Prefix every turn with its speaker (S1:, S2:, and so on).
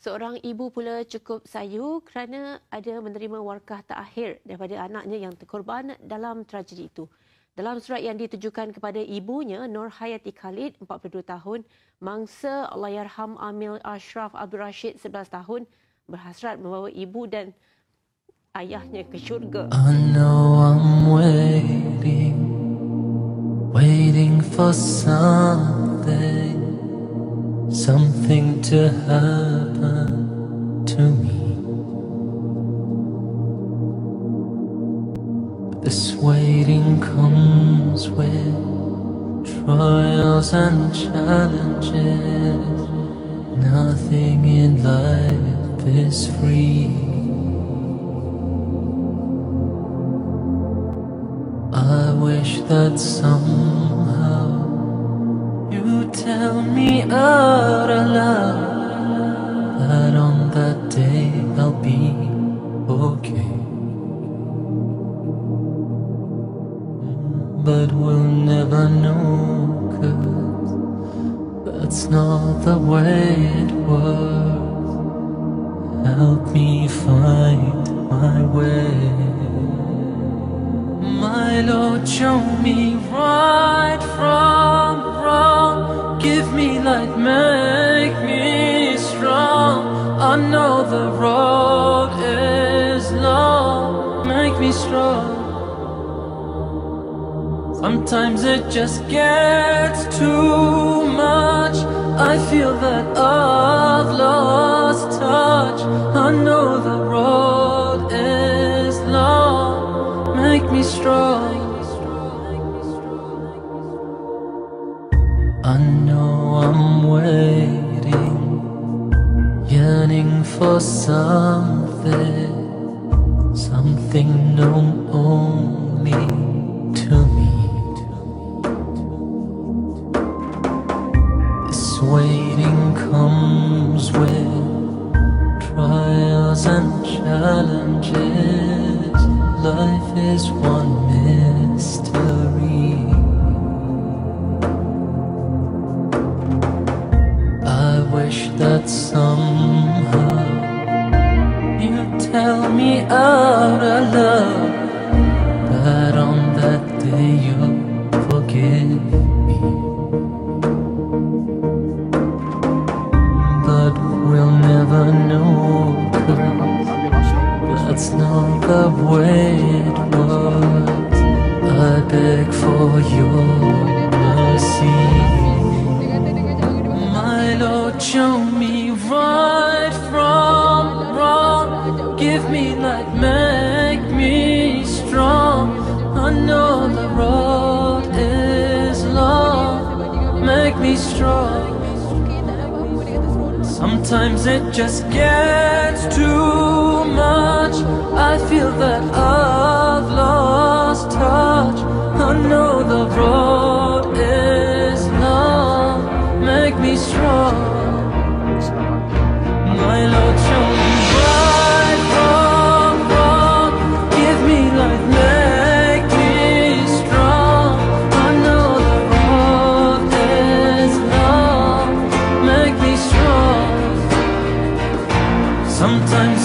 S1: Seorang ibu pula cukup sayu kerana ada menerima warkah terakhir daripada anaknya yang terkorban dalam tragedi itu. Dalam surat yang ditujukan kepada ibunya, Nur Hayati Khalid, 42 tahun, mangsa Allahyarham Amil Ashraf Abdul Rashid, 11 tahun, berhasrat membawa ibu dan ayahnya ke syurga.
S2: I know I'm waiting, waiting for something, something to happen to me. But this waiting comes with trials and challenges. Nothing in life is free. I wish that somehow you tell me out be okay. But we'll never know, cause that's not the way it works. Help me find my way. My Lord, show me right from wrong. Give me light, strong. I know the road is long. Make me strong. Sometimes it just gets too much. I feel that I've lost touch. I know the road is long. Make me strong. For something, something known only to me. This waiting comes with trials and challenges. Life is one mystery. I wish that somehow tell me out of love that on that day you'll forgive me. But we'll never know that's not the way it was. I beg for your mercy. My Lord, show me right from. Give me light, make me strong. I know the road is long. Make me strong. Sometimes it just gets too much. I feel that I've lost touch. I know the road is long. Make me strong. Sometimes